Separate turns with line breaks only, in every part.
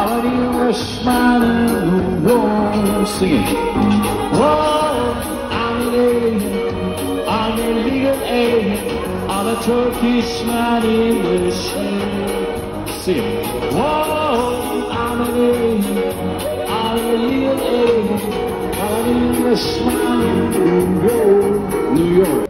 Quality was smiling, the world singing. Oh, I'm in I'm in legal aid. On a turkey oh, smiling, the singing. Whoa, I'm in I'm in legal aid. Quality was smiling, New York. New York.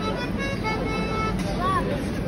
Thank you.